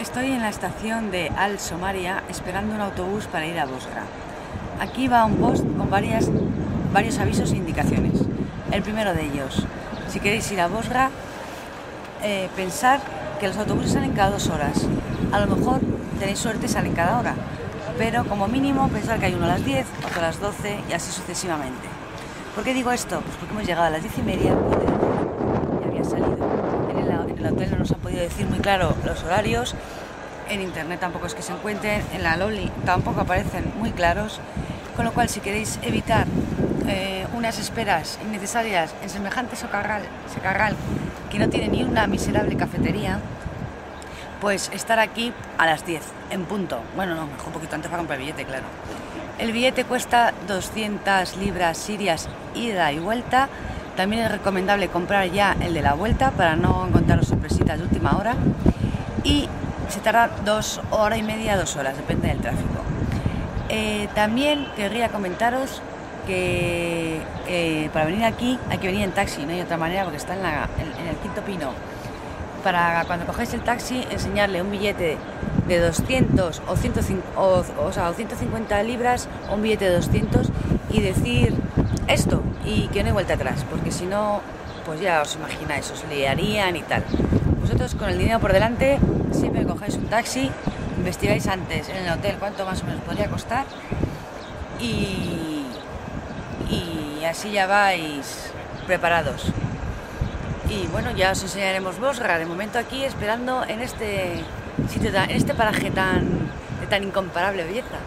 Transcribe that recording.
Estoy en la estación de Al Somaria esperando un autobús para ir a Bosgra. Aquí va un post con varias, varios avisos e indicaciones. El primero de ellos, si queréis ir a Bosgra, eh, pensar que los autobuses salen cada dos horas. A lo mejor tenéis suerte salen cada hora, pero como mínimo pensar que hay uno a las 10, otro a las 12 y así sucesivamente. ¿Por qué digo esto? Pues porque hemos llegado a las 10 y media y había salido. En el, en el hotel no nos decir muy claro los horarios, en internet tampoco es que se encuentren, en la Loli tampoco aparecen muy claros, con lo cual si queréis evitar eh, unas esperas innecesarias en semejante socarral, socarral que no tiene ni una miserable cafetería, pues estar aquí a las 10, en punto. Bueno, no, mejor un poquito antes para comprar billete, claro. El billete cuesta 200 libras sirias ida y vuelta. También es recomendable comprar ya el de la vuelta para no encontrar sorpresitas de última hora. Y se tarda dos horas y media, dos horas, depende del tráfico. Eh, también querría comentaros que eh, para venir aquí hay que venir en taxi, no hay otra manera porque está en, el quinto pino. Para cuando cogéis el taxi, enseñarle un billete de 200 o, 150, o, o, sea, o 150 libras un billete de 200 y decir esto y que no hay vuelta atrás, porque si no, pues ya os imagináis, os liarían y tal. Vosotros con el dinero por delante siempre cogáis un taxi, investigáis antes en el hotel cuánto más o menos podría costar y, así ya vais preparados. Y bueno, ya os enseñaremos Bosra. De momento aquí esperando en este sitio, en este paraje tan, de tan incomparable belleza.